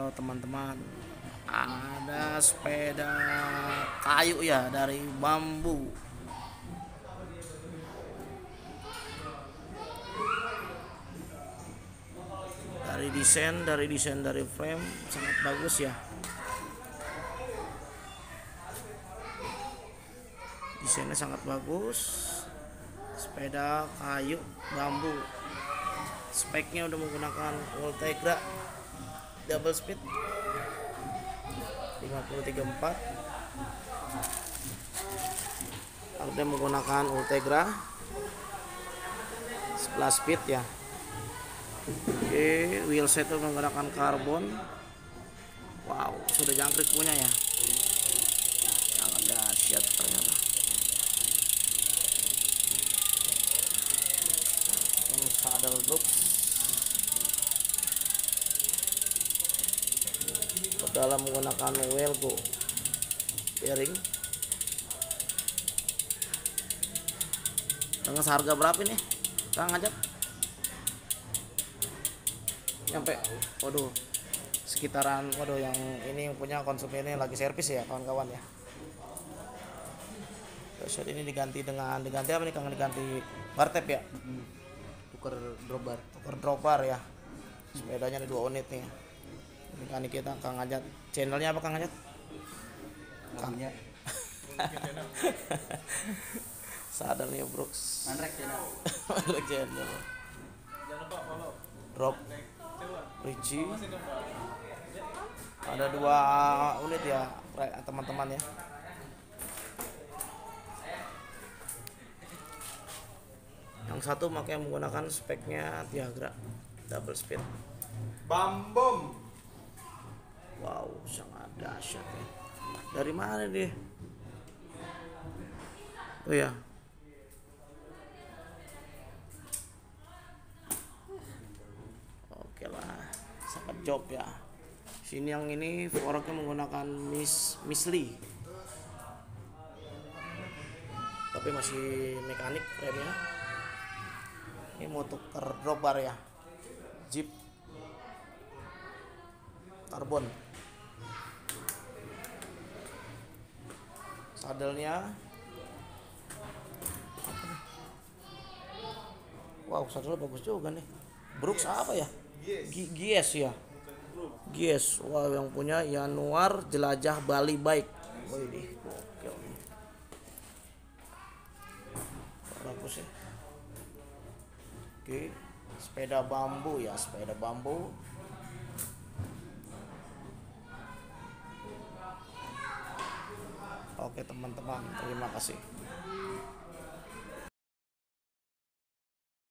Halo teman-teman. Ada sepeda kayu ya dari bambu. Dari desain, dari desain dari frame sangat bagus ya. Desainnya sangat bagus. Sepeda kayu bambu. Speknya udah menggunakan Ultegra double speed. 534 ada menggunakan Ultegra. 11 speed ya. Oke wheelset itu menggunakan karbon. Wow sudah jangkrik punya ya. Sangat dahsyat ternyata. Yang saddle box dalam menggunakan Welgo bearing dengan harga berapa nih Kang ajak nyampe. Waduh sekitaran waduh yang ini yang punya konsumennya lagi servis ya kawan-kawan ya. Terus ini diganti dengan diganti apa nih Kang? Diganti bartep ya? Tuker dropbar tuker dropper ya. Sepedanya ada dua unit nih mekanik kita Kang Ajat. Channelnya apa Kang Ajat? Namanya sadarnya Brooks Andrek channel. Balik channel. Drop Richie ada dua unit ya teman-teman ya. Yang satu makanya menggunakan speknya Tiagra. Double speed. Bam bom. Wow, sangat dahsyat ya. Dari mana dia? Oh ya. Oke lah, sangat job ya. Sini yang ini forknya menggunakan mis misli. Tapi masih mekanik remnya. Ini mau tuker drop ya. Jeep karbon sadelnya. Wow sadel bagus juga nih. Brooks apa ya? Gies ya? Gies. Wow yang punya Januar jelajah Bali Wih, gokil nih. bagus ya. Oke sepeda bambu ya sepeda bambu Oke teman-teman, terima kasih.